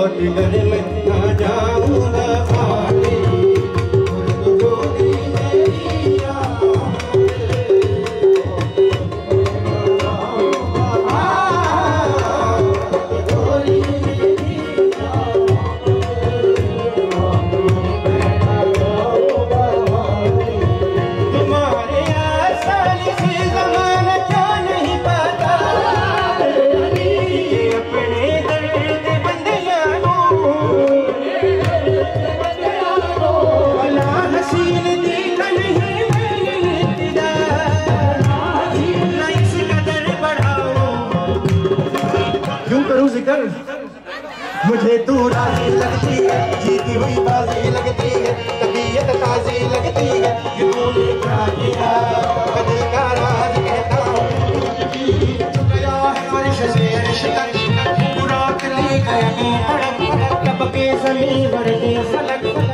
और बिगड़े में करूँ ज़िक्र? मुझे तू राज़ी लगती है, जीती हुई बाजी लगती है, तबीयत ताजी लगती है जुनून क्या किया बदल का राज कहता हूँ। चुकया है अर्श से, अर्श तक बुरा कर ली गया कब के ज़मीन भर के फलक